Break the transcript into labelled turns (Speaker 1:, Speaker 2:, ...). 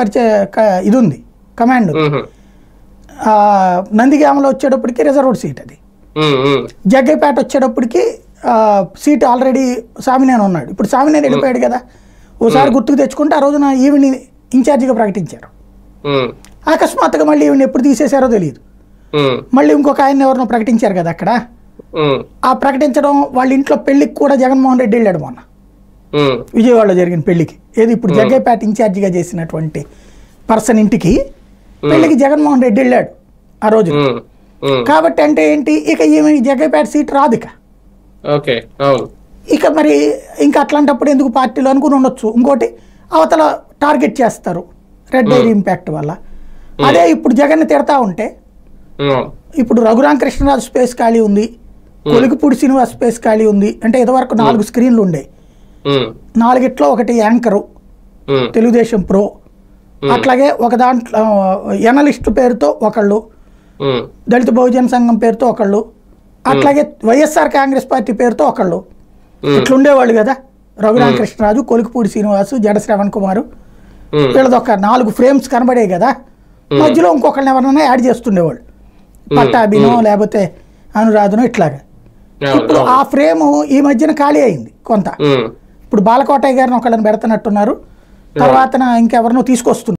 Speaker 1: పరిచయ ఇది ఉంది. కమాండ్ నందిగామలో వచ్చేటప్పటికి రిజర్వ్డ్ సీట్ అది. జగ్గైపేట వచ్చేటప్పటికి సీట్ ఆల్రెడీ సామినేని ఉన్నాడు. ఇప్పుడు సామినేని వెళ్ళిపోయాడు కదా ఓసారి గుర్తుకు తెచ్చుకుంటే ఆ రోజున ఈవిని ఇన్ఛార్జిగా ప్రకటించారు. అకస్మాత్తుగా మళ్ళీ ఈవిని ఎప్పుడు తీసేశారో తెలియదు. మళ్ళీ ఇంకొక ఆయన ఎవరినో ప్రకటించారు కదా అక్కడ. ఆ ప్రకటించడం వాళ్ళ ఇంట్లో పెళ్ళికి కూడా జగన్మోహన్ రెడ్డి వెళ్ళాడు మొన్న. విజయవాడలో జరిగిన పెళ్ళికి ఏది ఇప్పుడు జగ్గైపేట ఇన్ఛార్జిగా చేసినటువంటి పర్సన్ ఇంటికి పెళ్ళికి జగన్మోహన్ రెడ్డి వెళ్ళాడు ఆ రోజు. కాబట్టి అంటే ఏంటి? ఇక ఈమె జగ్గైపేట సీట్ రాదు ఇక.
Speaker 2: ఓకే.
Speaker 1: ఇక మరి ఇంకా అట్లాంటప్పుడు ఎందుకు పార్టీలో అనుకుని ఉండొచ్చు? ఇంకోటి అవతల టార్గెట్ చేస్తారు రెడ్ డైరీ ఇంపాక్ట్ వల్ల. అదే ఇప్పుడు జగన్ని తిడతా ఉంటే ఇప్పుడు రఘురామ కృష్ణరాజు స్పేస్ ఖాళీ ఉంది కొలికిపూడి శ్రీనివాస్ స్పేస్ ఖాళీ ఉంది అంటే ఇదివరకు నాలుగు స్క్రీన్లు ఉండే.
Speaker 2: ఉమ్,
Speaker 1: నాలుగిట్లో ఒకటి యాంకరు తెలుగుదేశం ప్రో. అట్లాగే ఒక దాంట్లో ఎనలిస్ట్ పేరుతో ఒకళ్ళు దళిత బహుజన సంఘం పేరుతో ఒకళ్ళు అట్లాగే వైఎస్ఆర్ కాంగ్రెస్ పార్టీ పేరుతో ఒకళ్ళు. ఇట్లుండేవాళ్ళు కదా రఘురామ కృష్ణరాజు కొలికిపూడి శ్రీనివాసు జడ శ్రవణ్ కుమారు.
Speaker 2: ఉమ్,
Speaker 1: వీళ్ళది ఒక నాలుగు ఫ్రేమ్స్ కనబడే కదా మధ్యలో ఇంకొకళ్ళని ఎవరన్నా యాడ్ చేస్తుండేవాళ్ళు. పట్టాభినో లేకపోతే అనురాధనో ఇట్లాగా. ఇప్పుడు ఆ ఫ్రేమ్ ఈ మధ్యన ఖాళీ అయింది కొంత. ఇప్పుడు బాలకోటయ్య గారిని ఒకళ్ళని పెడుతున్నట్టున్నారు. తర్వాత ఇంకెవరినో తీసుకొస్తున్నారు.